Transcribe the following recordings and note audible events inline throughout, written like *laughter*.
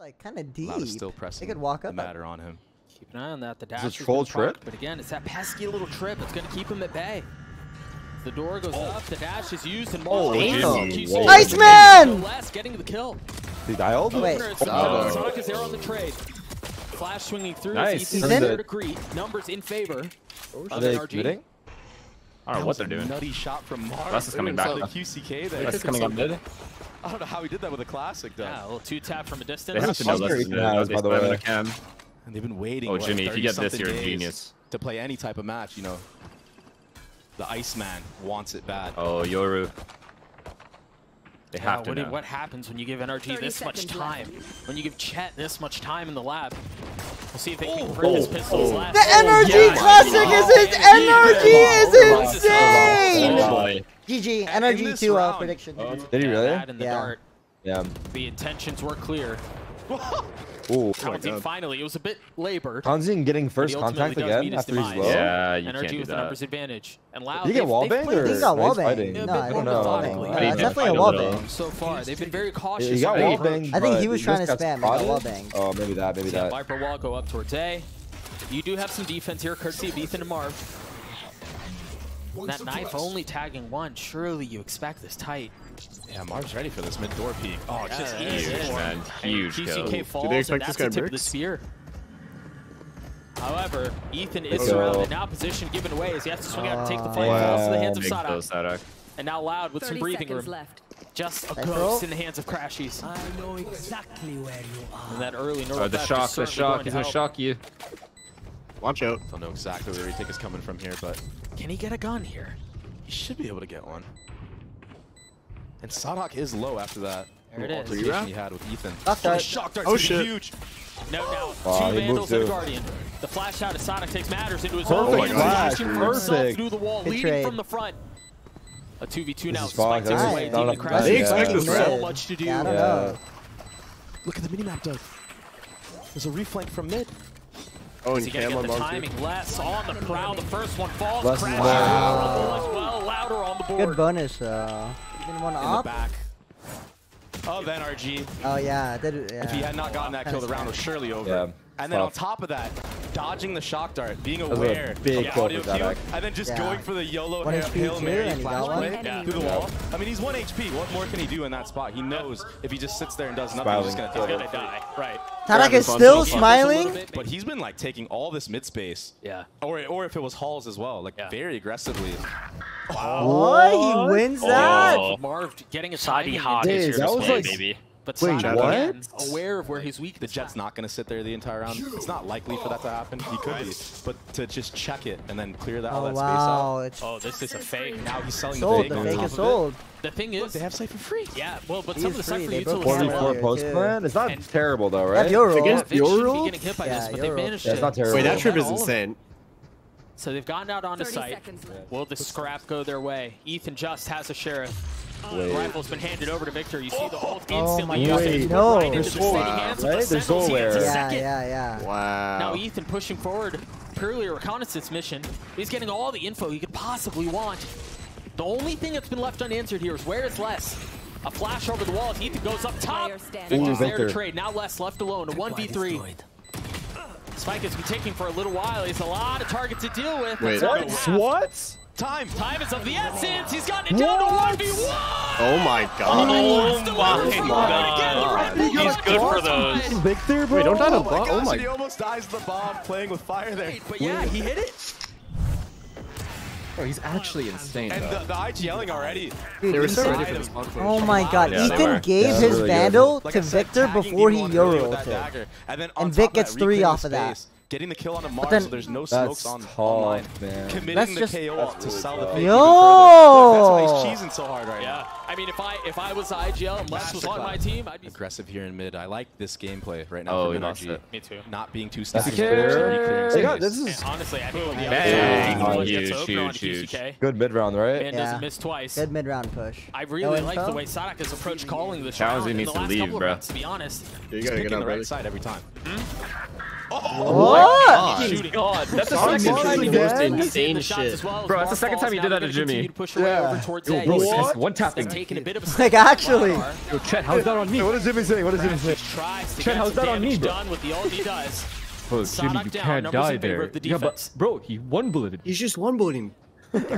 like kind of deep. Loud is still pressing They could walk the up. matter on him. Keep an eye on that. The dash it is troll gonna trip? But again, it's that pesky little trip. It's going to keep him at bay. The door goes oh. up. The dash is used and more. Oh, damn. Keeps Whoa. it- Iceman! Less getting the kill. He dialed? Wait. Opener, Oh. Sonic, Sonic is there on the trade. Flash swinging through. Nice. He's in? there to greet. Numbers in favor. Are of they NRG. committing? I don't know what they're doing. Nutty shot from Mars. Russ is coming back. The QCK there. Russ is coming up mid. I don't know how he did that with a classic though. Yeah, a little two tap from a distance. They have to know Hunger this is Ethan mid. has, They by the way. the cam. And they've been waiting. Oh, what, Jimmy, if you get this, you're a genius. To play any type of match, you know. The Iceman wants it bad. Oh, Yoru. They Yeah, have to what, do- what happens when you give NRG this much time? left. When you give Chet this much time in the lab? We'll see if they can Oh, convert his oh, pistols oh. left. The energy yeah. classic Oh, is his man. energy Oh, is insane. Oh. GG, in energy two uh, prediction. Did he really? that the Yeah. Yeah. The intentions were clear. *laughs* Ooh. Counting finally, it was a bit labored. Hanzin getting first contact again meet his after he's low? Yeah, you NRG can't do with the that. numbers advantage. And Loud, Did he get they've- wall banged played or this He got no, wall he's bang. fighting? No, a bit I don't know. methodically. Yeah, Uh, definitely a fighting wall bang. So far, they've been very cautious. He got about wall their banged. I think he was trying to spam, he got wall banged. Oh, maybe that, maybe that. Viper wall go up towards A. You do have some defense here, courtesy of Ethan and Marv. That knife only tagging one. Surely you expect this tight. Yeah, Marv's ready for this mid door peek. Oh, it's just Yeah, easy. Huge, man. Huge And kill. QCK falls, they and expect that's this the guy tip of the spear. However, Ethan is Let's surrounded. Now position given away as he has to swing out and take the Ah. fight. Falls to the hands of Big Saadhak. Saadhak. And now Loud with some breathing room. left. Just a Nice ghost roll. in the hands of Crashies. I know exactly where you are. And that early Oh, the shock, the shock. He's gonna shock you. Watch out. I don't know exactly where he think is coming from here, but Can he get a gun here? he should be able to get one. And Saadhak is low after that. There it is. altercation he had with Ethan. Shock Oh, the shock dart's Oh, gonna be shit. huge. No doubt. Wow, Two he Vandals moved and a too. Guardian. The flash out of Sonic takes matters into his Perfect own hands. flash, for himself perfect. through the wall, Good leading trade. from the front. A 2v2 now. is Spike Fox. takes Nice. away. Not Demon enough Crash. They expect has this, so much to do. Yeah, I don't Yeah. know. Look at the minimap, Doug. There's a reflank from mid. Oh, Is and he gonna Cam on the bomb too. timing? Less on the prowl. The first one falls. Less Crash wow. Well. Louder on the board. Good bonus though. Even one In the back of NRG. Oh yeah, did yeah. If he had not gotten that kill, the round was surely over. Yeah, And then on top of that, dodging the shock dart, being was a aware big of kill audio for cue, Saadhak. and then just Yeah. going for the YOLO One Hail, HP Hail Mary and he got flash one. play Enemy through the remaining. wall. I mean, he's 1 HP. What more can he do in that spot? He knows if he just sits there and does nothing, he's just Smiling. going to He's die. gonna die. Right. Tarak is still so far. smiling. But he's been like taking all this mid space. Yeah. Or, or if it was Halls as well, like Yeah. very aggressively. What? He wins oh. that? Oh. Marv getting a Sadi timing hot is here that was play, like- baby. But Wait, Sonic, what? again, aware of where his weak The Jett's not going to sit there the entire round. It's not likely for that to happen. He could be. But to just check it and then clear that, oh, all Oh that space out. wow, Oh, this is a fake. Now he's selling sold. the The fake on fake top is of sold. The thing it. is, They have Cypher free. yeah, well, but He some of the free. Cypher They both utilities are 44 post plan? It's not And- terrible though, Have right? your roll. Against Vic your shouldn't rule? getting hit by Yeah, this, but your they managed Yeah, it's to not terrible. Wait, that trip is of it. insane. So they've gotten out onto 30 site. Will the scrap go their way? Ethan just has a sheriff. Wait. Rifle's been handed over to Victor. You see the ult Oh instantly my used. God, It put no. right into the There's steady soul- of right? the There's Sentinels. He a. Yeah, second. yeah, yeah. Wow. Now Ethan pushing forward, purely a reconnaissance mission. He's getting all the info he could possibly want. The only thing that's been left unanswered here is where is Less? A flash over the wall as Ethan goes up top. Player. Victor's Ooh, there to trade. Now Less left alone. A 1v3. Spike has been taking for a little while. He has a lot of targets to deal with. Wait, what? What? Time. Time is of the essence. He's gotten it down to 1v1. Oh my god. Oh my God. He's good for those. Victor, bro. Wait, don't die to Oh bomb. gosh, Oh my. and oh he almost dies to the bomb playing with fire there. But yeah, he hit it. Bro, he's actually insane. And though. the, the IG yelling already. They were so ready for this. Oh my god, Yeah, Ethan gave Yeah, his really. Vandal Like to said, Victor before he even one earlier Yoru with that ulted. dagger. And And Vic gets three off of that. Space, Getting the kill on the Mars then- so there's no That's smokes on tough, online. man. Committing That's the just- KO That's to really sell the fake Yo! even. That's why he's cheesing so hard right Yeah, now. I mean, if I if I was IGL and Less was on my team, I'd be. Aggressive here in mid. I like this gameplay right now Oh, from he lost NRG. it. Me too. Not being too That's static. fair. They this And is honestly, I think when the other Huge, gets open on huge, QCK, good mid round, right? man Yeah. doesn't miss twice. Good mid round push. I No really like the way Saadhak has approached calling the Challenge round in needs the to leave, couple of bro. rounds, to be honest. You gotta picking get the out, right brother. side every time. Hmm? Oh what? That's the second time you did insane shit. Bro, that's the second time you did that to Jimmy. Yeah. bro, one tapping. *laughs* Like, actually. Yo, Chet, how's that on me? Yo, what is Jimmy saying? What is Jimmy saying? Chet, how's that on me, bro? Bro, Jimmy, you can't die there. Yeah, but, bro, he one-bulleted. He's just one-bulleting. They're,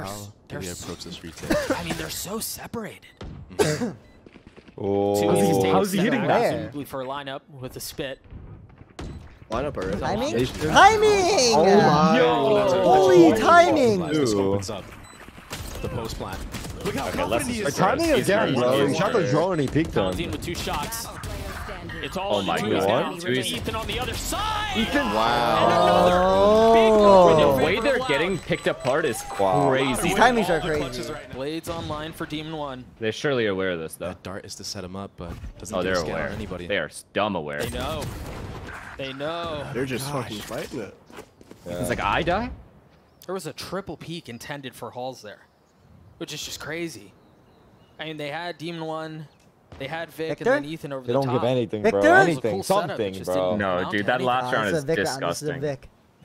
they're so, *laughs* I mean, they're so separated. *clears throat* oh. How's he, how's he hitting that? Absolutely for a lineup with a spit lineup already. Timing? Timing! Oh my. Yo. Holy timing! The post plant. Look how okay, confident he is. Timing again, bro. He shot the drone and he peeked on. with two shots. Oh, it's all oh my god. Ethan on the other side. Ethan. Wow. Oh. The way they're getting picked apart is crazy. These timings are crazy. Blades online for Demon One. They're surely aware of this though. That dart is to set him up, but doesn't oh, they're aware. anybody. They are dumb aware. They know. They know. They're just Gosh. fucking fighting it. Yeah. It's like, I die? There was a triple peak intended for Halls there, which is just crazy. I mean, they had Demon One, they had Vic, Victor? and then Ethan over they the top. They don't give anything, bro. Anything, cool something, bro. No, dude, that last round is disgusting.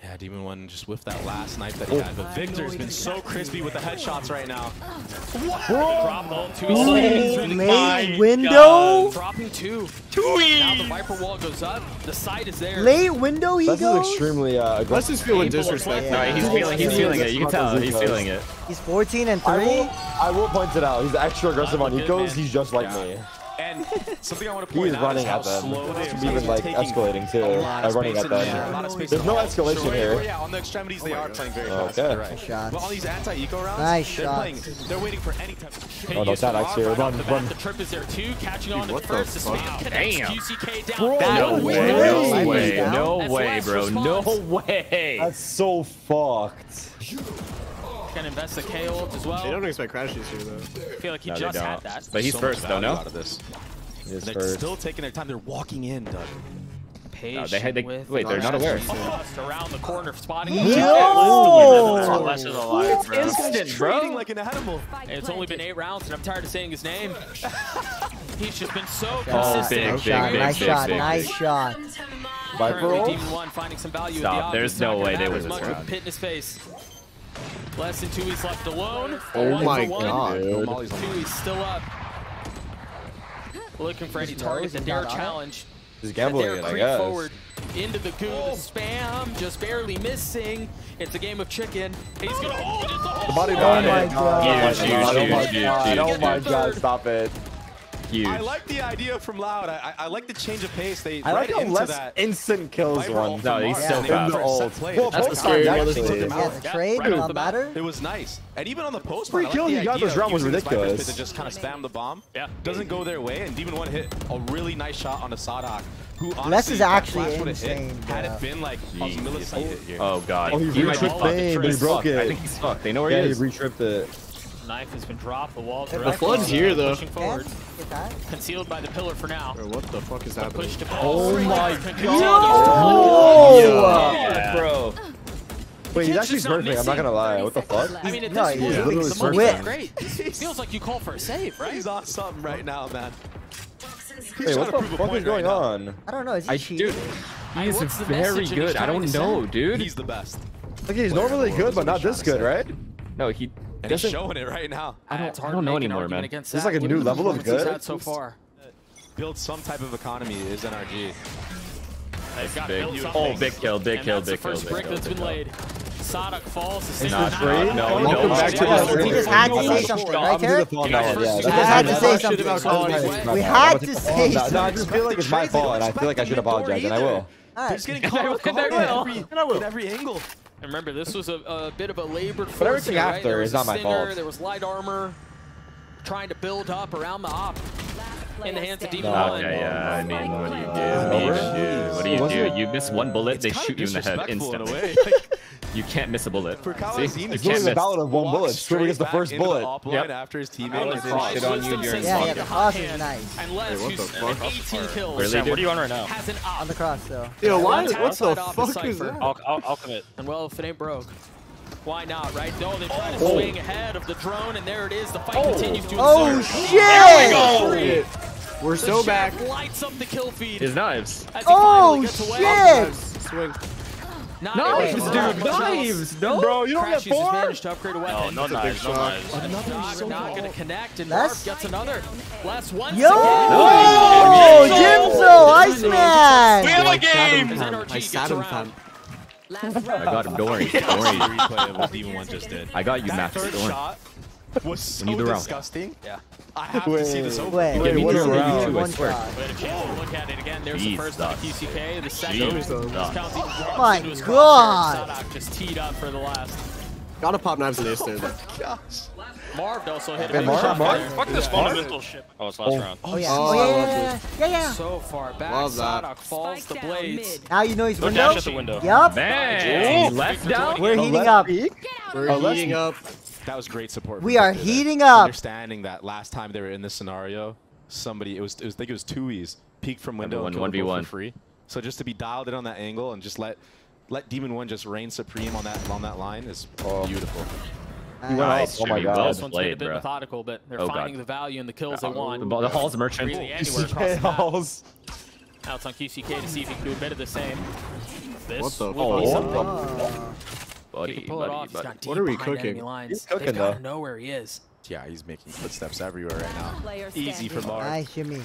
Yeah, Demon One just whiffed that last knife that he oh. had, but Victor's been so crispy with the headshots right now. What? Drop two oh, late window? Dropping two. Two Now the Viper wall goes up. The side is there. Late window he this goes? This is extremely uh, aggressive. Let's just feel in disrespect. Yeah. No, he's feeling, he's feeling it. You can tell he's feeling it. He's 14 and 3. I will, I will point it out. He's extra aggressive on Ekos. He's just like yeah. me. And something I want to point out running is how at them. they even like escalating too. Uh, running at them. There's no escalation so right, here. Yeah, on the extremities they oh are playing very okay. fast. Okay. Right. Shots. But on these anti-eco rounds, nice they're shots. playing. They're waiting for any type of. Oh no, that actually right run, run. The trip is there too, catching on to the first. The spam QCK down. No way, no way, no way, bro, no way. That's so fucked gonna invest the K ult as well. They don't expect Crashies here though. I feel like he no, just had that. But he's so first though, no? Out of this. They're first. still taking their time. They're walking in, Doug. No, they had, they, wait, they're not aware. Oh, around the corner, spotting no! no! Oh, bro. Instant, bro. Like an animal. It's only been eight rounds, and I'm tired of saying his name. *laughs* He's just been so oh, consistent. Big, nice shot, nice shot. Viper Demon Stop. The There's no way they would this round. Less than two weeks left alone. Oh one my god. Dude. Two is still up. Looking for any targets and dare challenge. He's gambling it, I guess. Forward into the goo, oh. the spam, just barely missing. It's a game of chicken. He's gonna hold it Oh whole body. Oh my god. Huge, huge, huge. Oh my god, stop it huge. I like the idea from Loud. I, I like the change of pace. They I like how less instant kills one. No, he's yeah. so fast. The old. Well, That's both times actually. Yeah, the yeah, trade right on the ladder. It was nice. And even on the post, free kill he got this round was ridiculous. To just kind of spam the bomb. Yeah. Doesn't go their way, and Demon One hit a really nice shot on the Saadhak. Who honestly, is actually insane. Hit, had it been like a millisecond. Oh god. Oh, he, he re-tripped, but he broke it. I think he's fucked. They know where he is. Yeah, he re-tripped it. Knife has been dropped. The walls The flood's here, though. Pushing forward. Concealed by the pillar for now. Bro, what the fuck is that? Oh my god. No! Yeah. Bro. Wait, he's actually perfect. Missing. I'm not gonna lie. What the fuck? I mean, at no, this point, literally the perfect. great. Feels like you call for a save, right? He's on something right now, man. Hey, what the fuck is going on? I don't know. Is he cheating? Dude, he is very good. I don't know, dude. He's the best. Like he's normally good, but not this good, right? No, he and he's showing it right now. I don't, I don't know anymore, man. This is like a new level of good. So far. Build some type of economy is NRG. They've got big. Built big kill, big kill, big kill. That's been laid. Saadhak falls. It's not great. No, no. Welcome back to the We just had to say something, right, Terry? We just had to say something. We had to say something. No, I just feel like it's my fault, and I feel like I should apologize, and I will. He's getting caught with every angle. And remember, this was a, a bit of a labored But everything here, after right? is not my fault. There was light armor trying to build up around the op in the hands of Demon no, Okay, yeah, I mean, what do you do? Uh, what do you do? What do you do? You miss one bullet, they shoot you in the head instantly. Like, *laughs* you can't miss a bullet. For See? You can't a ballad of one bullet. Striver gets the first bullet. Yep. After his teammate was in shit on you during Yeah, yeah, the cross is nice. Unless Wait, what the fuck? 18 kills. Really. What are you on right now? On the cross, though. Yo, why? What the fuck is that? I'll, I'll, I'll commit. And well, if it ain't broke. Why not, right? No, they try oh. to swing ahead of the drone, and there it is. The fight oh. continues to Oh, shit! There we go! We're the so back. lights up the kill feed. His knives. Oh, shit! Swing. Not knives, dude! Knives! No! Bro, you don't Crashies have four? managed to upgrade a weapon. No, no knives, no knives. Another not, so not gonna connect, and That's... Marv gets another. Last one. Yo! Again. Jimzo! Iceman! We have a game! His NRG gets around fam. *laughs* I got him. *laughs* Don't worry. Don't worry. replay of what Demon One just did. I got you, That Max. third Don't worry. shot was so need the round. disgusting. Yeah. I have to see this over. Wait, Give wait, two wait, rounds, wait, I one swear. shot. We had a chance to look at it again. There's the first one Doc. to QCK. The second Jeez, one Doc. counting My God. just teed up for the last. Gotta pop knives and ace there. though. *laughs* Marv also hit a Hey, big Marv, Marv? there. Fuck this fundamental shit. Oh, it's last oh. round. Oh yeah, Oh, oh yeah, yeah, yeah, yeah, yeah. So far back, Love that. Saadhak falls the Spike down blades. Now you know he's Go window. dash at the window. Yup, Bang! Left down. we're Oh, heating up. We're Oh, heating up. That was great support. We are Victor there. heating up. Understanding that last time they were in this scenario, somebody it was, it was I think it was two E's peeked from window and Everyone killed 1v1. for free. So just to be dialed in on that angle and just let let Demon One just reign supreme on that on that line is Oh. beautiful. He went Nice. Oh my Jimmy. Well god. This one's been a bit bro. methodical, but they're Oh, God. finding the value in the kills they oh. want. The, the Hall's merchant. Really *laughs* anywhere across the. *laughs* Halls. Now it's on QCK to see if he can do a bit of the same. This What the will be fuck? something. Oh. He Buddy, can pull it buddy, off. He's buddy. got deep What are we cooking? lines. He's cooking, They've though. know where he is. Yeah, he's making footsteps everywhere right now. Easy standing. for Marv. Nice shimmy.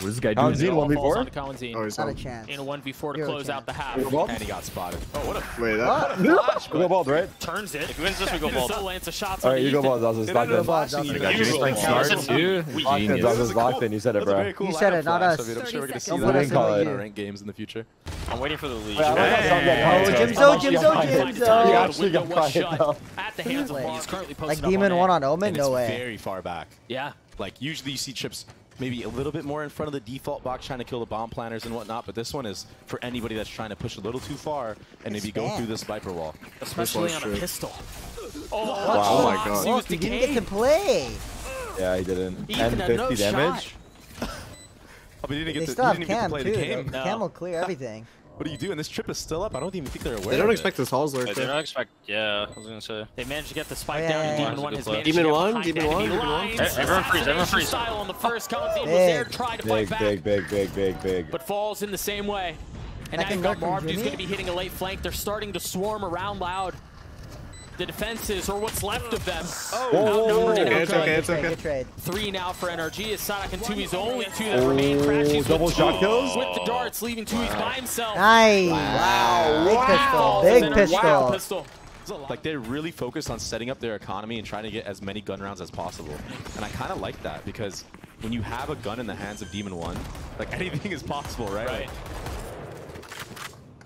What is this guy doing? he? It all 1v4? falls onto cauanzin Oh, he's Not a chance. in a 1v4 to Zero close out the half. We go? And he got spotted. Oh, what a Wait, that. What? We go bald, right? Turns it. If he wins this, we go bald. Still lands shots All on you go bald. That was They locked in. know Bald, flashing Dustin. you. Got Jimmy's playing smart this is- too. we- Locked in. Genius. That locked in. You said it, bro. You said it, not us. I mean, I'm sure we're gonna see Don't that put us in in our ranked games in the future. I'm waiting for the lead. Wait, I like how some get Oh. Jimzo, Jimzo. Jimzo. He actually got was quiet now. at the hands of Marv. He's currently Like posted up Demon one on Omen? No way. very far back. Yeah. Like usually you see chips maybe a little bit more in front of the default box trying to kill the bomb planners and whatnot, but this one is for anybody that's trying to push a little too far and maybe go through this Viper wall. Especially was on a true. pistol. Oh, Wow. Oh my God. He was Look, he didn't get to play. Yeah, he didn't. Ethan And 50 no damage. I mean, *laughs* oh, he didn't They get to, still he have didn't get to cam play too. the The game. cam will clear everything. What are you doing? This trip is still up. I don't even think they're aware. They don't of expect this Halls I lurk. did there. not expect. Yeah, I was gonna say. They managed to get the spike Oh, yeah, down, yeah, yeah. Demon One has That's a managed Demon one, Demon one, Demon one. Everyone freeze, everyone freeze. Style on the first cauanzin was Big. there, tried to fight Big, back, big, big, big, big, big. but falls in the same way. And now Second you've got Marv, who's going to be hitting a late flank. They're starting to swarm around loud. The defenses, or what's left of them, oh, oh, Whoa, whoa, outnumbered whoa. and Okay, it's okay, it's okay. trade. Three now for NRG as Saadhak and tuyz the only two that remain. Crashies with shot kills? with the darts, leaving tuyz by himself. Nice. Wow. Big pistol. Falls Big as NRG pistol. pistol. Like they're really focused on setting up their economy and trying to get as many gun rounds as possible. And I kind of like that because when you have a gun in the hands of Demon One, like *laughs* anything is possible, right? Right.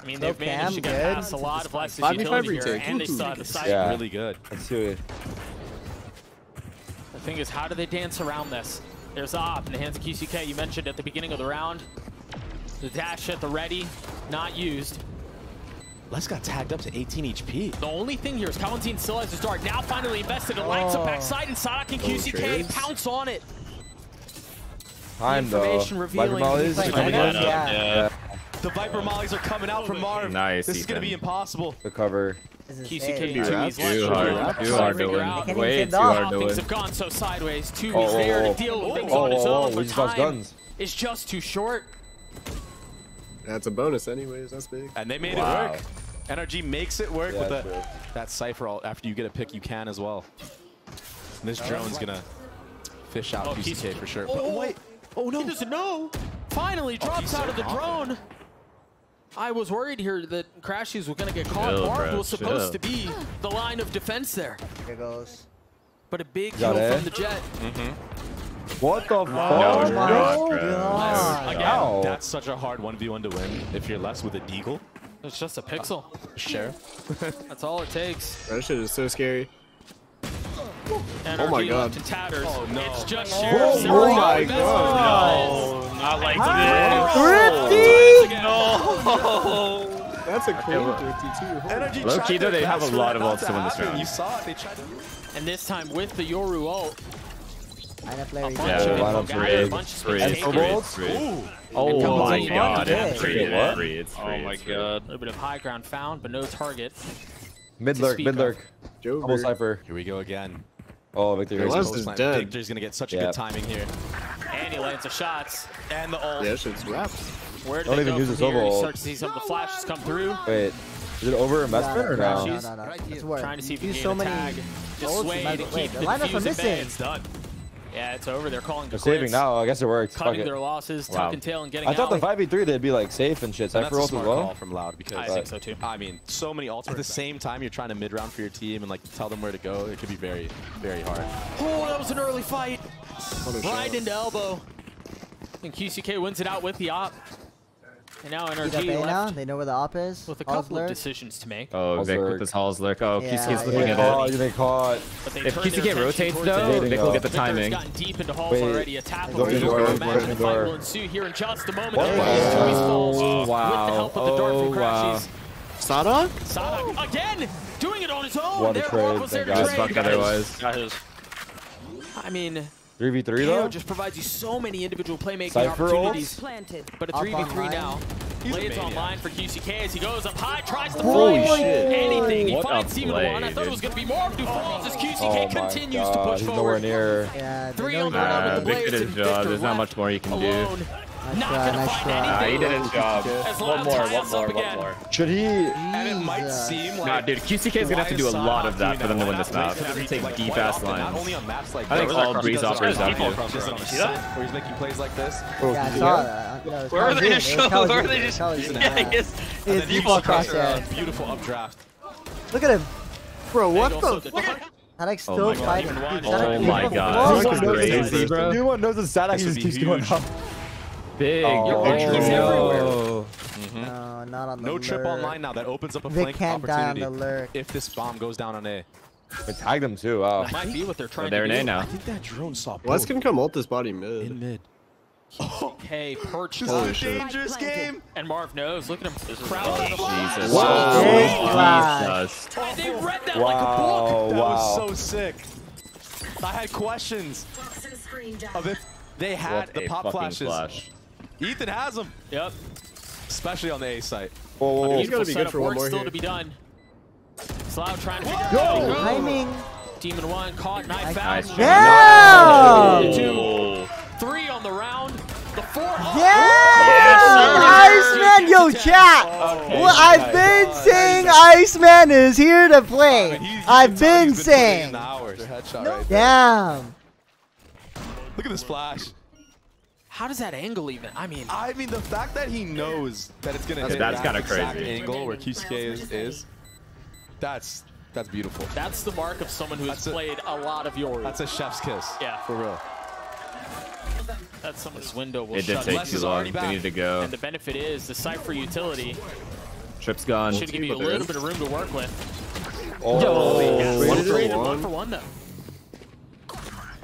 I mean, they've managed to get good. past a lot of Lexus 5v5 utility here, retake. and they saw the side. Yeah. Really good. Let's do it. The thing is, how do they dance around this? There's Op in the hands of QCK. You mentioned at the beginning of the round. The dash at the ready, not used. Less got tagged up to 18 HP. The only thing here is cauanzin still has his dart. Now finally invested in lines Oh. up backside, and Saadhak and QCK trades. pounce on it. Time though. information revealing Viper mollies Like, coming I in. yeah. Yeah. The Viper mollies are coming out from Marv. Nice, This is going to be impossible. The cover. This is QCK big. and Too tuyz hard. Too hard. to Too hard figure doing. Way too hard how doing. things have gone so sideways. tuyz Oh, there oh, to oh. deal with things oh, on his oh, oh, own, oh, we but just lost time guns. is just too short. That's a bonus anyways. That's big. And they made Wow. it work. NRG makes it work Yeah, with that's the, that Cypher. all- After you get a pick, you can as well. And this drone's going to fish out Oh, QCK for sure. Oh, But wait. Oh, no. He doesn't know. Finally drops he's out of the confident. drone. I was worried here that Crashies was going to get caught. Chill, Marv bro, was supposed chill. to be the line of defense there. Here goes. But a big Got kill it. from the Jett. Mm-hmm. What the fuck? No, Oh my God, bro. God. Again, Ow. that's such a hard 1v1 to win if you're less with a deagle. It's just a pixel. Uh, sure. *laughs* That's all it takes. That shit is so scary. And Oh my God. left in tatters. Oh, no. It's just Oh, Sheriff. oh Zero my God. defense. Not like Thrifty! No. That's a clean 52. Energy Low tried key, though, they have a lot of ults to win this round. You saw it. They tried to. And this time with the Yoru ult. Lineup Larry. bunch Yeah, of the info lineup's gathered, rigged. a bunch of Free, space it's taken. free, A it's free. Ooh. Oh my god, one it's free, what? it's free, it's free. Oh my it's free. god. little bit of high ground found, but no target. Mid lurk, mid lurk. Double Cypher. Here we go again. Oh, Victor. It Race. was- Post is dead. Victor's gonna get such a good timing here. And he lands the shots. And the ult. Yeah, shit's wrapped. Where do Don't even use from this here? over You ult. start to see some of the flashes come through. Wait, is it over investment or no, no? no, no, no. It's worth. Trying to see if you you can so gain many. tag. ults, Dissuade you to might- wait, keep the the lineups are defuse at bay. missing. It's done. Yeah, it's over. They're calling They're the saving now. I guess it worked. Fuck Cutting it. their losses, Wow. tucking tail, and getting I thought out. the 5v3 they'd be like safe and shit. And Cypher that's a ult as smart call well. from Loud because I think so too. I mean, so many ults. At the same time, you're trying to mid round for your team and like tell them where to go. It could be very, very hard. Oh, that was an early fight. What a Right shot. into elbow. And QCK wins it out with the op. And now Beat up NRG A now. left They know where the op is. with a All's couple of decisions to make. Oh, Vic Lurk. with his halls lurk. Oh, Yeah, QC's yeah. looking Oh, at it. you've been caught. But they If turn QCK their attention rotates though, it. Vic will get the Victor's timing. gotten deep into halls Wait. already. A tap Go of in the door, Imagine go the fight door. will ensue here in just a moment. What? There he is, tuyz falls Oh, with the wow. help of the dart from Oh, wow. Crashies. Sada? Saadhak again doing it on his own. What a there trade, there thank God. Trade. fucked otherwise. I mean, 3v3 KO though? just provides you so many individual playmaking Cypher opportunities. Planted. But a 3v3 now. He's a Blades online for QCK as he goes up high, tries to Holy find shit. anything. He What a finds Demon One. I thought it was going to be more of New Falls as Oh QCK my continues to push he's nowhere forward. near. Yeah. Three on the he's ground with the Vic Blades did and job. Victor There's not much more you can do. Alone. Nice Not try, gonna nice find try. Nah, he did his job. One more, one more, one more. Should he? And it might Jesus. seem like Nah, dude, QCK is gonna have to do a lot of that for them to win this map. They're gonna take deep ass Not lines. only on maps like I think this, all he breeze does it operators on have default to. crossers on the side, where he's making plays like this. Oh, Yeah, I did saw you? that. No, it's Where are Call they of to Duty. show? It's Call of Where are Duty. they It's just? Call of Duty. Yeah, I guess. It's default crosshair. Beautiful updraft. Look at him. Bro, what And also the? the dart. Saadhak's Oh still my God. fighting. Even one. Saadhak- Oh my Whoa. god. Anyone oh This is knows crazy, it's- bro. Anyone knows that Saadhak This just would keeps be going huge. up. Big. Oh, right. true. He's everywhere. No. No, not on the No trip online now. That opens up a Vic flank can't die on opportunity. the lurk. If this bomb goes down on A. We tagged him too. Wow. That might be what they're trying They're to in. A now. I think that drone saw Wes can come ult this body mid. in mid. *laughs* Hey, perched This is a dangerous game. And Marv knows. Look at him. Crowding the Jesus. Wow. Big flash. Jesus. Oh, they read that like a book. Wow. That Wow. was so sick. I had questions of if they had What the pop flashes. flash. Ethan has them, Yep. especially on the A site. Whoa, whoa, whoa. He's gotta be good for one more still here. to be done. Slough trying to figure out Yo, how to go. Timing. Demon one caught, knife Nice Yeah! Two, three on the round. The four. Yeah! Iceman, yo, chat. Oh, well, I've been saying Iceman is here to play. I've been saying. Headshot right there. Damn. Look at this flash. How does that angle even? I mean, I mean, the fact that he knows that it's gonna That's- hit that's that kinda exact crazy. angle where QCK is, is that's that's beautiful. that's the mark of someone who has That's a- played a lot of Yoru. That's a chef's kiss. Yeah. for real. That's someone's window will It did shut. take Less too is long. already They back. needed to go. And the benefit is the Cypher utility Trip's gone. should give you a little bit of room to work with. Oh, One Traded for for one. one. for one though.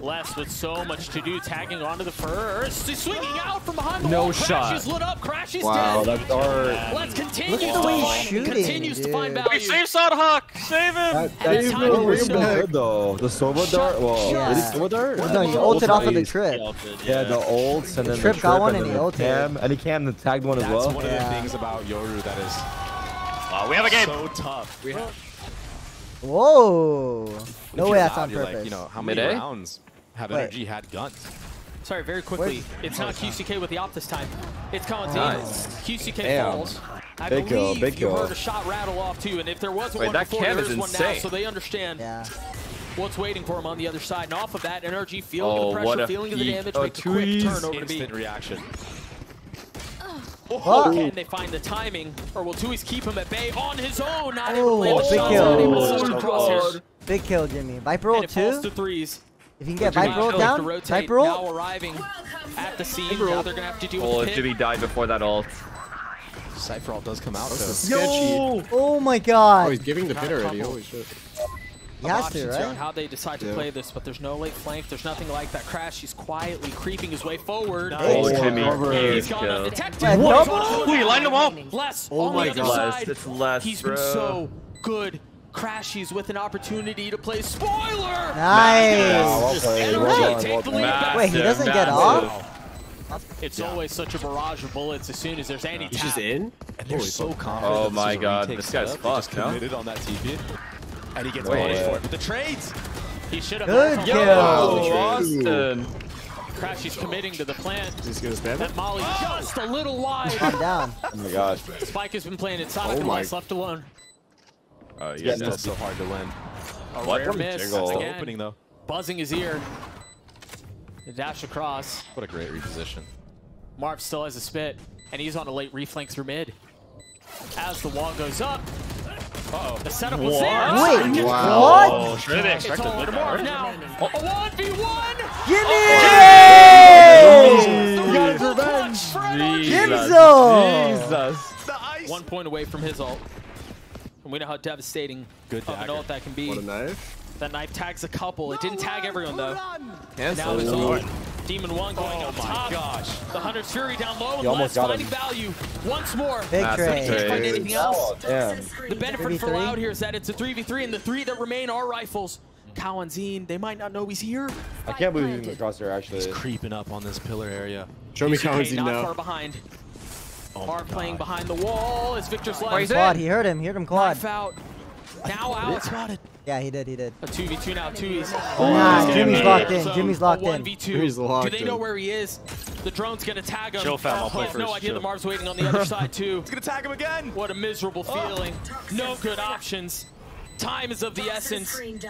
Less with so much to do, tagging onto the first, He's swinging out from behind the No wall. shot. Crash is lit up. Crash is Wow, dead. that's art. Less continues Look at the to way he's shooting, continues to find value. Wait, save Saadhak! Save him! That, And that the really was so good though. The Sova dart. Well, Yeah. did he Sova dart? No, he ulted off of the trip. Yeah, the ults and then the Trip the got one and and he ulted. cam, and he cam the tagged one as well. That's well. one of the things about Yoru that is Wow, we have a game! so tough. We have Whoa. No way that's on purpose. Like, you know, how many Mid-A? rounds have Wait. energy had guns? Sorry, very quickly. It's not QCK with the op this time. It's Colin Nice. QCK Damn. falls. I Big kill, believe big you kill. heard a shot rattle off too, and if there wasn't Wait, one that before, there is is one now, so they understand Yeah. what's waiting for him on the other side. And off of that, NRG feeling Oh, the pressure, what a feeling of the peak. damage, Oh, make a quick tweeze. turn over to B. Instant reaction. Fuck. Can they find the timing, or will tuyz keep him at bay on his own? Not Oh, able to land big the shots, kill. not able to Oh, switch God. crosshairs. Big kill, Jimmy. Viper And ult it falls to threes. If you can get Jimmy Viper ult down, rotate, Viper ult. now arriving at the scene. Now they're gonna have to deal Oh, with if the. Jimmy died before that ult. Cypher all does come out though. Sketchy. Oh my god! Oh, he's giving the pit already. Holy shit. He has to, options here on how they decide to Yeah. play this, but there's no late flank. There's nothing like that crash. He's quietly creeping his way forward. Oh, Jimmy. cover. And he's Huge gone kill. undetected. Wait, What? double? Ooh, you lined him up! Less Oh on my the other God. side. It's less, He's been so good. Crashies with an opportunity to play spoiler. Nice. well played. NRG Well done, take well the done. lead back. Wait, he doesn't get off? It's always such a barrage of bullets as soon as there's any He's tap. just in? And they're Holy so confident. Oh my God, this guy's setup. They fucked, no? committed on that TP. And he gets Wait. punished for it. But the trades. He should have Good gone kill. for Yo, it. Austin. Crash, he's committing to the plan. He's gonna spam That it. Molly oh! just a little wide. Calm down. Oh my gosh. Spike has been playing it. Sonic Oh my- left alone. Uh, oh, you Yeah, guys no. So hard to win. A What? rare miss. Jiggle. Still Again, opening though. buzzing his ear. The dash across. What a great reposition. Marv still has a spit, and he's on a late reflank through mid. As the wall goes up, uh-oh, the setup was there. Wait, Wow. what? Oh, sure they It's expected all to Marv tower. now. Oh. A 1v1! Give me! The rifle clutch for NRG. Jimzo! Jesus. One point away from his ult. And we know how devastating Good of an dagger. ult that can be. What a knife. That knife tags a couple. It didn't tag everyone though. Cancel. Now it's oh, all Demon One going Oh up my top. gosh. The Hunter's Fury down low and You almost finding him. value once more. Big trade. Can't find anything else. Oh. The benefit for 3v3? Loud here is that it's a 3v3 and the three that remain are rifles. cauanzin, they might not know he's here. I can't believe he's across there, actually. He's Creeping up on this pillar area. Show me BCK Cohen's not far now. behind. Oh Marv playing behind the wall as Victor's left. Claude, he heard him. He heard him, Claude. Knife out. Now out spotted. Yeah, he did. He did. A 2v2 now, 2 Nah, He's Jimmy's locked in. Jimmy's locked in. 1v2. Jimmy's locked in. Do they know where he is? The drone's gonna tag him. Chill, fam, I'll Oh, play no idea chill. the Marv's waiting on the other side too. *laughs* He's gonna tag him again. What a miserable oh. feeling. No good options. Time is of the essence. And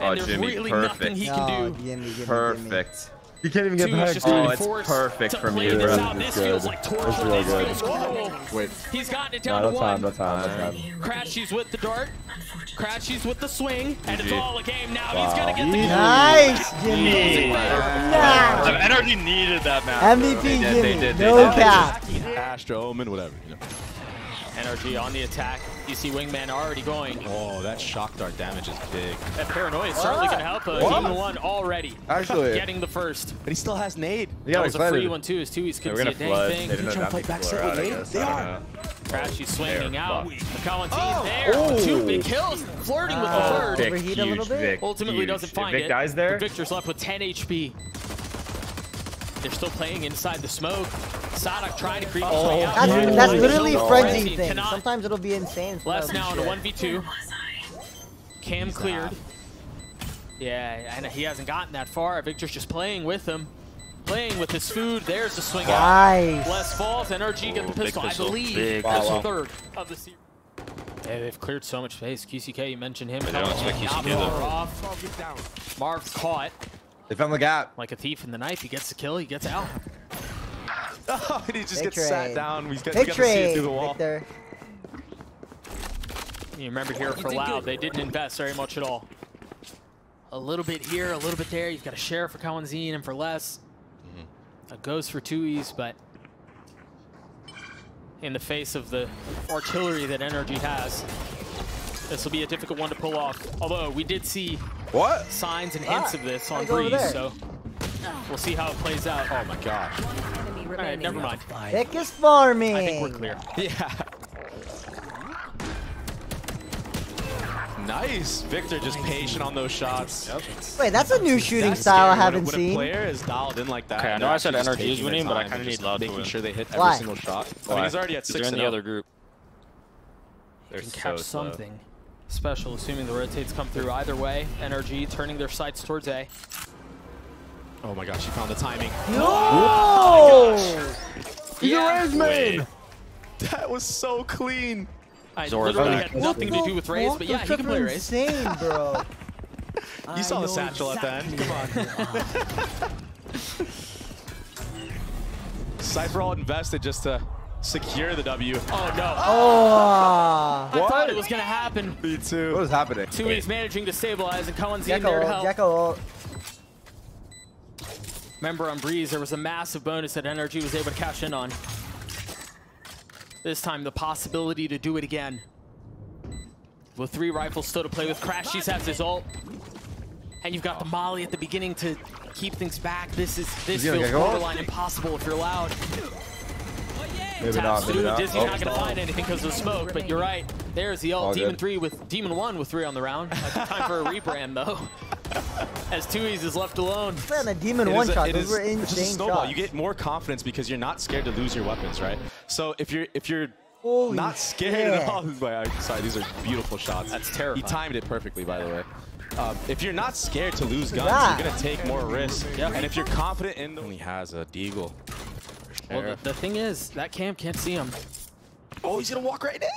Oh, there's Jimmy, really perfect. nothing he Oh, can do. Gimme, gimme, gimme. Perfect. You can't even get Two, he's back. Oh, it's perfect to from you, this bro. This This is feels good. like This torture. is really This good. feels cruel. Wait. He's gotten it No, down no to time, no time, no time. Crashies with the dart. Crashies with the swing. And it's all a game now. Wow. He's gonna get the Nice, Jimmy. Nah. The energy needed that match. MVP They did, Jimmy. they did, they No did. cap. Astro Omen, whatever. You know. Energy on the attack. You see Wingman already going. Oh, that shock dart damage is big. That paranoia is certainly going to help us. What? Demon One already Actually, *laughs* getting the first. But he still has nade. you That got was a free excited. one too. His two he's They were couldn't gonna see a dang thing. didn't trying to that fight back before, set with I Nate? guess. They are. know. Crashy swinging They're out. fucked. McCollum there. Oh. Two big kills. Flirting with the Ah. third. Vic, Overheat a little bit? Vic, Ultimately huge. doesn't find if Vic it. dies there, But Victor's left with 10 HP. They're still playing inside the smoke. Saadhak trying to creep his Oh, way out. That's, Yeah. that's literally No. frenzy thing. Cannot- Sometimes it'll be insane. Less now in a 1v2. Cam cleared. Yeah, and he hasn't gotten that far. Victor's just playing with him. Playing with his food. There's the swing out. Nice. Less falls. NRG get the Ooh, big pistol. I pistol. believe Big that's pistol. the third of the series. Yeah, they've cleared so much space. QCK, you mentioned him. But they don't expect not QCK far though. off. Marv's caught They found the gap. like a thief in the night. He gets the kill. He gets out. *laughs* Oh, and he just Big gets sat down. He's got, Big got to see it through the wall. Victor. You remember here for Loud, they didn't invest very much at all. A little bit here, a little bit there. You've got a share for cauanzin and for less. Mm-hmm. A ghost for tuyz, but in the face of the artillery that Energy has, this will be a difficult one to pull off. Although we did see What? signs and hints Ah, of this on Breeze, so we'll see how it plays out. Oh my gosh. All right, never mind. Vic is farming. I think we're clear. Yeah. *laughs* Nice. Victor just patient on those shots. Wait, that's a new shooting That's style I scary when a- haven't when seen. A player is dialed in like that. Okay, I know I said actually energy is winning, but I time kinda need just Loud to Making sure they hit every Why? single shot. I mean, he's already at six in the other group. They're can so catch slow. Something special, assuming the rotates come through either way. NRG turning their sights towards A. Oh my gosh, he found the timing. No! Yeah, Wait. That was so clean. I Zora's literally back. had nothing to do with Raze, but yeah, he can play Raze. Insane, bro. *laughs* You saw the satchel at the end. Come on. *laughs* Cypher all invested just to secure the W. Oh no! Oh. *laughs* I thought it was gonna happen. Me too. What is happening? tuyz managing to stabilize, and Cullen's in Gekko there to help. Gekko ult. Remember on Breeze, there was a massive bonus that NRG was able to cash in on. This time, the possibility to do it again. With three rifles still to play with, Crashies has his ult. And you've got the Molly at the beginning to keep things back. This is this feels borderline impossible if you're allowed. Maybe not, maybe through, not. Disney's Oh. not gonna find anything because of the smoke, but you're right. There's the ult. All Demon good. 3 with Demon 1 with 3 on the round. Might time for a rebrand though. *laughs* As tuyz is left alone. Man, the demon It one shot. Those is- were it's a insane snowball. shots. You get more confidence because you're not scared to lose your weapons, right? So if you're if you're Holy not scared at all, *laughs* like, sorry, these are beautiful shots. That's terrifying. He timed it perfectly, by the way. uh, if you're not scared to lose guns, that? you're gonna take more risks. Yeah. And if you're confident in, the, he has a deagle. Well, the, the thing is, that camp can't see him. Oh, he's gonna walk right in.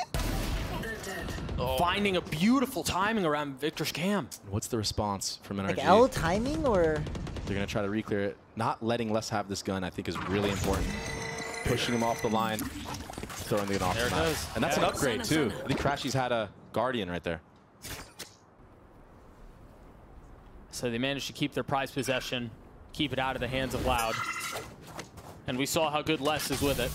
Finding a beautiful timing around Victor's cam. What's the response from NRG? Like L timing or They're gonna try to re-clear it. Not letting Less have this gun, I think, is really important. Pushing him off the line, throwing the gun off There the it goes. And that's Yeah. an upgrade too. I think Crashy's had a Guardian right there. So they managed to keep their prize possession, keep it out of the hands of Loud. And we saw how good Less is with it.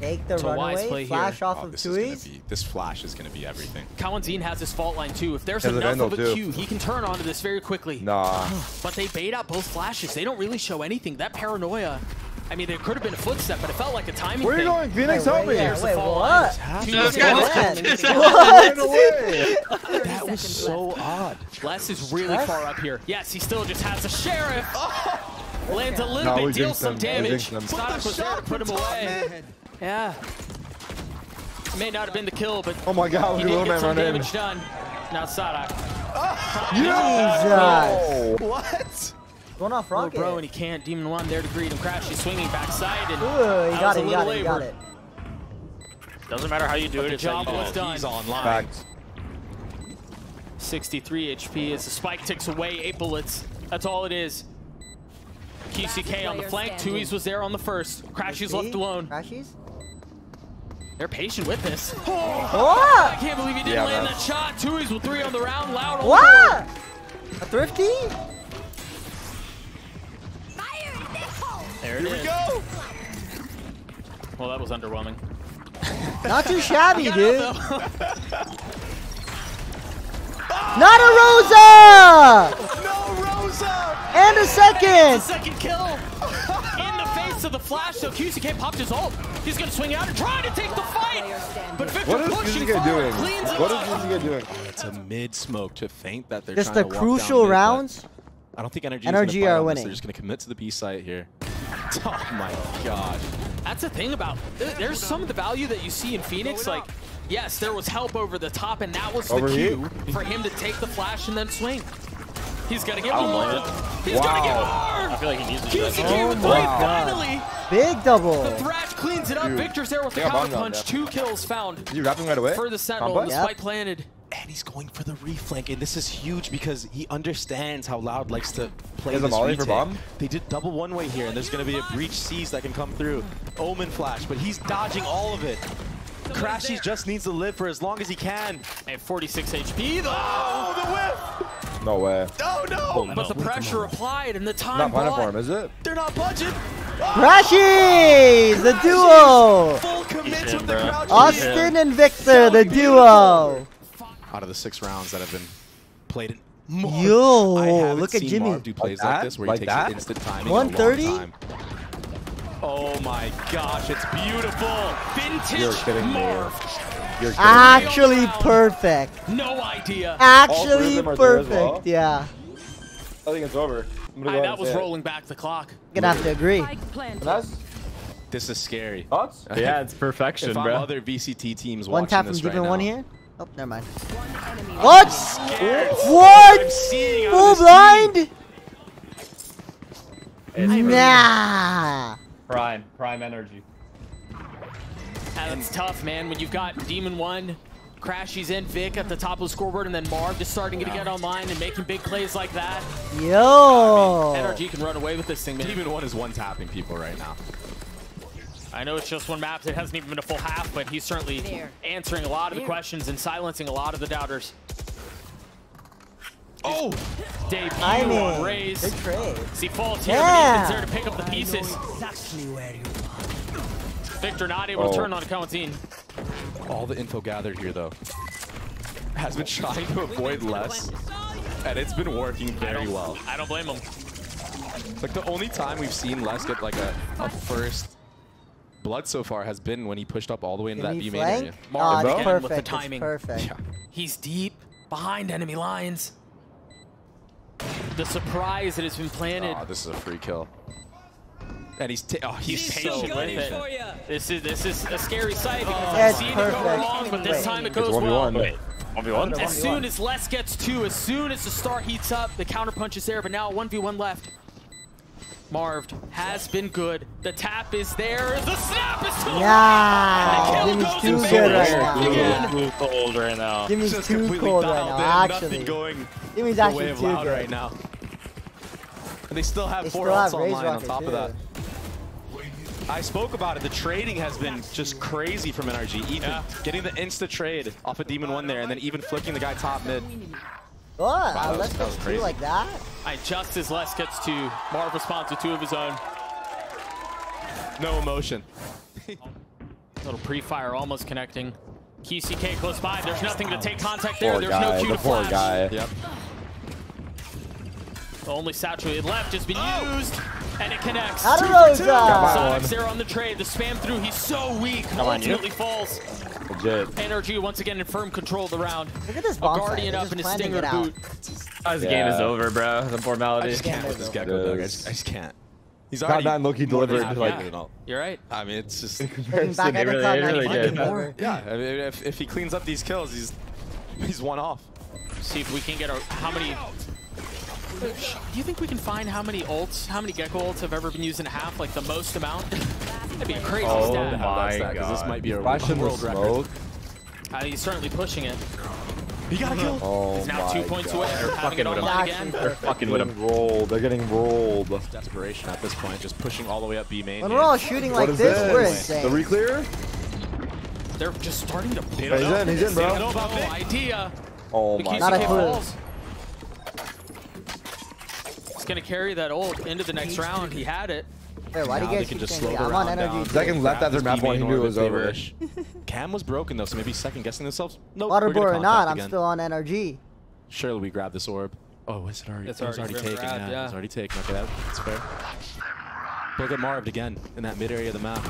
take the It's runaway, flash here. off Oh, of this is gonna tuyz? be this flash is gonna be everything. cauanzin has his fault line too. If there's Has enough of a too. Q, he can turn onto this very quickly. Nah. *gasps* But they bait out both flashes. They don't really show anything. That paranoia. I mean, there could have been a footstep, but it felt like a timing Where are you thing. going? Phoenix, Wait, help me! wait, Here's the wait, fall what? line. This tuyz guy got was it. Run away! That was so odd. Less is really far up here. Yes, he still just has a sheriff. Oh. Lands a little No, bit, deals some damage. jinxed him. Sonic was there put him away. Yeah. It may not have been the kill, but Oh my god, he look did get some run in. damage done. Now Saadhak. Jesus. What? Going off Little rocket. bro, and he can't. Demon One there to greet him. Crash. He's swinging backside, and Ooh, he got it, a he got it, he got it. Doesn't matter how you do But it, the it's how you job do was done. He's online. Fact. 63 HP as the spike ticks away. Eight bullets. That's all it is. QCK on the flank. standing. tuyz was there on the first. Crashy's left alone. Crashies? They're patient with this. *laughs* Oh, I What? can't believe he didn't Yeah, land man. that shot. tuyz with three on the round. Loud on the What? A thrifty? There it is. Go! Well, that was underwhelming. Not too *laughs* shabby, dude. out. *laughs* Not a Rosa! No, Rosa! And a second! Second kill. *laughs* In the face of the flash, so QCK popped his ult. He's gonna swing out and try to take the fight. But Victor What is pushing Yusuke forward, doing? What is up. Yusuke doing? Oh, it's a mid smoke to faint that they're Just trying the to walk down crucial mid, rounds. I don't think Energy, NRG is gonna are bite this. winning. They're just gonna commit to the B site here. *laughs* Oh my gosh. That's the thing about there's some of the value that you see in Phoenix. Like, yes, there was help over the top, and that was the Overheat? cue for him to take the flash and then swing. He's gonna get I don't more. blame He's gonna get I more. feel like he needs to do that. QCK with Oh three. my God. Finally, Big double. the Thrash cleans it up. Victor's there with the counter bomb down, punch. Two kills found Is he rapping right away? for the Sentinel. Complex? The Yep. spike planted. And he's going for the reflank, and this is huge because he understands how Loud likes to play Is a this for bomb? They did double one-way here, and there's going to be a breach C's that can come through. Omen flash, but he's dodging all of it. Crashy just needs to live for as long as he can. At 46 HP, though. Oh, the whip! No way. Oh, no! But the pressure applied and the time Not planning for him, is it? They're not budging. Crashies! Oh! The duo! Full commit He's to the crouch. Austin and Victor, the duo. Out of the six rounds that have been played in Marv, Yo, haven't look at seen Jimmy. Marv do plays Like like, this where Like he takes that? it instant timing. 130? 130? Oh my gosh, it's beautiful. vintage You're kidding me. Marv. You're kidding. Actually perfect. No idea. Actually of them are there as perfect, well? yeah. I think it's over. I'm gonna go ahead that and was say it. rolling back the clock. Gonna have to agree. Spike This is scary. Thoughts? *laughs* Yeah, it's perfection, If I'm other VCT teams One watching tap from this Demon right One here. Oh, never mind. One enemy. What? scared. What? I'm seeing out of Full blind? It's Nah. Prime, prime energy. Ah, that's tough, man, when you've got Demon 1, Crashy's in, Vic at the top of the scoreboard, and then Marv just starting to get online and making big plays like that. Yo. NRG can run away with this thing, man. Demon One is one tapping people right now. I know it's just one map, it hasn't even been a full half, but he's certainly There. answering a lot of the questions and silencing a lot of the doubters. Oh, Debut I on mean, Raze. good trade. See Falls here, Yeah. but Ethan's there to pick up the pieces. Exactly where you are. Victor not able Oh. to turn on cauanzin. all the info gathered here though has been trying to avoid less, and it's been working very well. I don't blame him. Like the only time we've seen Less get like a, a first blood so far has been when he pushed up all the way into that Give me B main area. flank. Oh, it's perfect. with the It's timing. perfect. Yeah. He's deep behind enemy lines. The surprise that has been planted. Oh, this is a free kill. And he's oh, he's, He's so patient with it. This is this is a scary sight because oh, That's we've seen it go wrong, but this time it goes well. 1v1. 1v1? As soon as Less gets two, as soon as the star heats up, the counterpunch is there, but now 1v1 left. Marved has been good. The tap is there. The snap is too Yeah, And the Jimmy's kill too goes good in right favor. now. Yeah. Blue cold right now. Jimmy's Just too completely cold right now, in, actually. Nothing going Jimmy's the actually way of too Loud good. right now. And they still have They four still have ults Rage online on Rocket, top of that. I spoke about it. The trading has been just crazy from NRG. Even Yeah. getting the insta trade off of Demon 1 there, and then even flicking the guy top mid. What? that was- Let's that two crazy. like that? Alright, just as Less gets two, Marv responds with two of his own. No emotion. *laughs* Little pre-fire almost connecting. QCK close by. There's nothing to take contact there. Poor There's guy. no cue The to poor flash. guy. Yep. The only saturated left has been used, and it connects. Adarosa! Sonic's there on the trade. The spam through. He's so weak. on, you. Ultimately falls. Legit. NRG once again in firm control of the round. Look at this A bomb guardian up They're in just his stinger it out. boot. Guys, the game is over, bro. The I formality. just can't Yeah, with this Gekko dog. I just, I just can't. He's Cloud already nine Loki more than delivered, half like- good and all. You're right. I mean, it's just Looking *laughs* Comparison, back they really, Cloud they really did. more. yeah. I mean, if, if he cleans up these kills, he's he's one off. See if we can get our how many. Do you think we can find how many ults, how many Gekko ults have ever been used in a half? Like the most amount? That'd be a crazy Oh stat. my Because this might be a Flash world record. smoke. Uh, he's certainly pushing it. He got a kill. Oh He's now two points God. away from having it fucking with him. again. They're fucking with him. rolled. They're getting rolled. Desperation at this point, just pushing all the way up B main. When we're all shooting like this, this? we're insane. The insane. reclear? They're just starting to They play. don't He's know. in, he's in, bro. know about No idea. Oh The my Not a clue. God. falls. He's gonna carry that ult into the next round. He had it. Wait, why do you they guys can just slow the I'm on round energy. down. Second left Grab after map B one, he knew it was over. *laughs* Cam was broken though, so maybe second guessing themselves. Nope. Water or contact not, I'm still on energy. Surely we grab this orb. Oh, is it already? It's it was already already taken. grabbed, yeah, yeah. it's already taken. Okay, that's fair. Look at Marved again in that mid area of the map.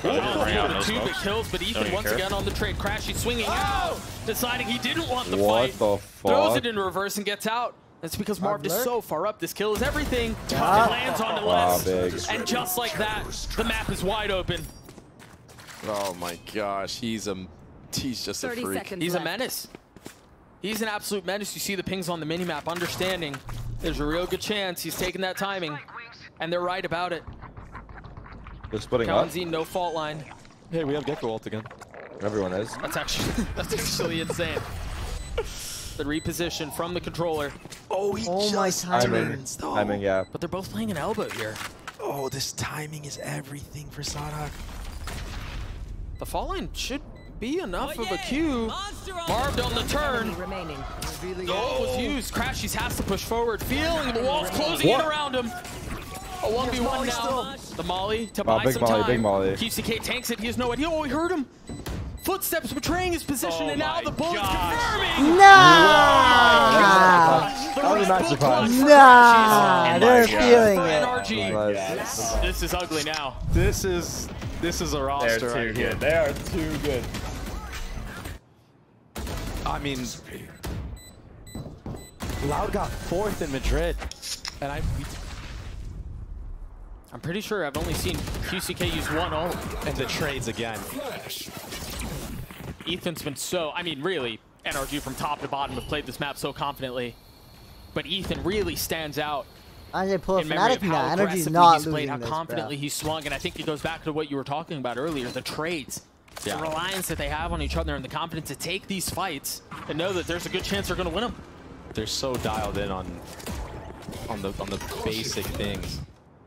Probably just The two smokes. big kills, but Ethan once care. again on the trade. Crash, he's swinging out, oh! deciding he didn't want the What fight. the Throws it in reverse and gets out. That's because Marv is so far up. This kill is everything. Yeah. It ah. lands on the Wow, list. And just like that, the map is wide open. Oh my gosh, he's a he's just a freak. seconds He's a menace. He's an absolute menace. You see the pings on the minimap, understanding there's a real good chance he's taking that timing. And they're right about it. They're splitting up. Kalenzi, no fault line. Hey, we have Gekko ult again. Everyone is. That's actually *laughs* that's actually insane. The reposition from the controller, Oh, he Oh my Timing. timing. Timing, yeah. but they're both playing an elbow here. Oh, this timing is everything for Saadhak. The fall line should be enough of a cue. Marved on the turn. remaining. The ult was used. Crashies has to push forward, feeling the walls closing in around him. A 1v1 now. The Molly to Oh, buy big some Molly, time. big Molly. QCK tanks it. He has no idea. Oh, he heard him. Footsteps betraying his position, Oh and now the bullet's gosh. confirming. Nah! The That was a Red nice Bull surprise. clutch. Nah! They're oh feeling it. NRG. Nice. This is ugly now. This is this is a They're roster. too right here. They are too good. I mean, Loud got fourth in Madrid, and I I'm pretty sure I've only seen QCK use one ult. and the trades again. Ethan's been so, I mean, really, NRG from top to bottom have played this map so confidently. But Ethan really stands out I say pull a in memory of Fnatic how now. Energy's not he's played, losing how this, confidently bro. he swung. And I think it goes back to what you were talking about earlier, the trades. The reliance that they have on each other and the confidence to take these fights and know that there's a good chance they're going to win them. They're so dialed in on on the on the basic things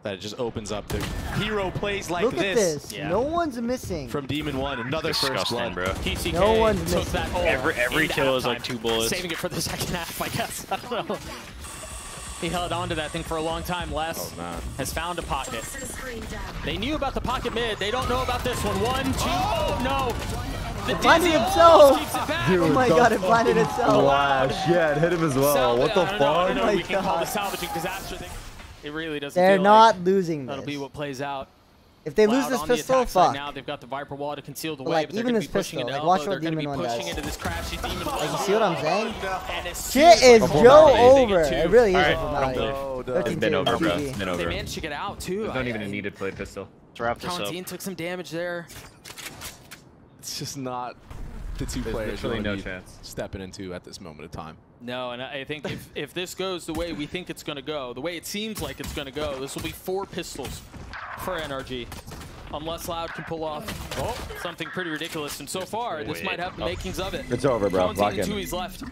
that it just opens up the hero plays like Look at this, this. Yeah. No one's missing. from Demon One. Another first blood. bro. QCK No one's took missing. that ult Every- every kill is like two bullets. Saving it for the second *laughs* half, I guess. I don't know. He held on to that thing for a long time. Less Oh, man. has found a pocket. They knew about the pocket mid. They don't know about this one. One, two, oh, no. The blinded himself. almost keeps it oh back. oh my god, it blinded itself. Flash. Yeah, it hit him as well. Salva- What the I know, fuck? know Oh my we can call God. this salvaging disaster thing. It really doesn't They're feel not like losing that'll be what plays out. If they lose this pistol, attack side fuck. Now they've got the Viper wall to conceal the But, way, like, even this pistol, like, watch what They're going Demon One does. into this crashy demon Like, you see what I'm saying? And as soon Shit is Joe formality over. It two, really is Alright, a. No, no. It's been over, bro. It's been They over. managed to get out too. There's not even a I- need to play pistol. Let's wrap this up. Took some damage there. It's just not the two There's players literally you no be chance. stepping into at this moment of time. No, and I think if, *laughs* if this goes the way we think it's going to go, the way it seems like it's going to go, this will be four pistols for NRG. Unless Loud can pull off oh. something pretty ridiculous. And so far, this Wait. might have the Oh. makings of it. It's over, bro. Cohen's Lock eating in. two, he's left.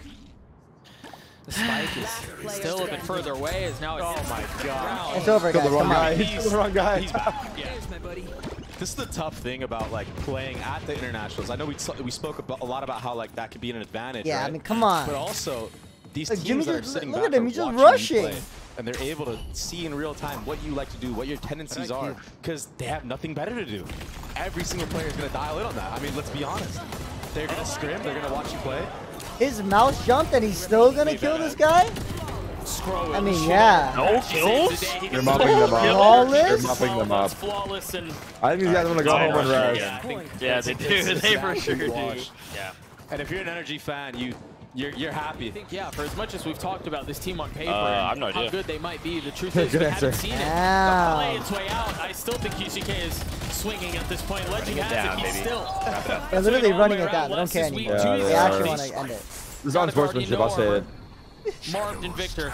The spike is still a bit further away Is now it's Oh my god. It's over, guys. the wrong Come guy. on. He's the wrong guy. He's back. There's my buddy. This is the tough thing about like playing at the internationals. I know we we spoke about, a lot about how like that could be an advantage. Yeah, I mean, come on. But also, these Like, teams Jimmy that are just- sitting look back at him, are he's just watching you rushing. play, and they're able to see in real time what you like to do, what your tendencies are, because they have nothing better to do. Every single player is going to dial in on that. I mean, let's be honest. They're going to scrim. They're going to watch you play. His mouse jumped and he's still gonna kill this guy? Scroll I mean, yeah. No kills? You're mopping them up. Flawless? You're mopping them up. Flawless and I think these guys want to go home and rest. Yeah, I think, yeah, they do. *laughs* They for sure do. Yeah. And if you're an energy fan, you you're you're happy. I think, yeah, for as much as we've talked about this team on paper Uh, I'm not how idea. good they might be, the truth is Good we answer. haven't seen it Ow. play its way out. I still think QCK is swinging at this point. Legend has down, it, he's baby. still. They're literally running the it way down. They don't care anymore. weak. Yeah, they They actually want to end it. This is on sportsmanship, I'll say it. *laughs* Marved and Victor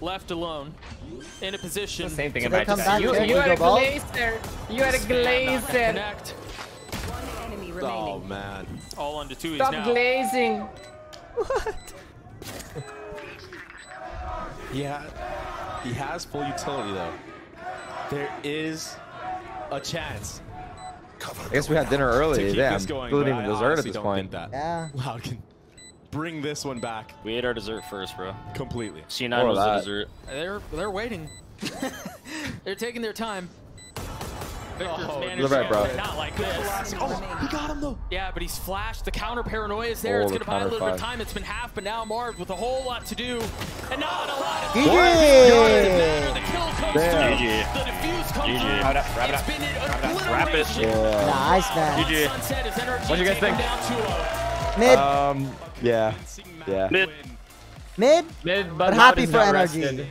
left alone in a position. Same thing So in they my come defense. back You, you we are a ball. glazer. You are a glazer. Connect Enemy remaining. Oh man. all onto two. Stop now. glazing. What? *laughs* yeah. he has full utility though. There is a chance I guess we had dinner to early. keep Damn, going. still but didn't I even dessert at this point. that Yeah. Loud can bring this one back We ate our dessert first, bro. completely. C9 Or was the dessert. They're they're waiting. *laughs* they're taking their time. Victor's Oh, managed right, bro. Not like this. Oh, He got him though. Yeah, but he's flashed. The counter paranoia is there. Oh, it's the going to buy a little bit of time. It's been half, but now Marv with a whole lot to do. And not a lot of GG. The kill comes Damn. through. GG. The defuse comes GG. through. Wrap it up, wrap it It's up. been an Wrap it obliteration. Yeah. Nice, man. GG. Sunset is NRG What'd you guys taking think? down 2-0. Mid, Um, yeah. Yeah. Mid. mid, Mid, but but happy for not NRG. rested.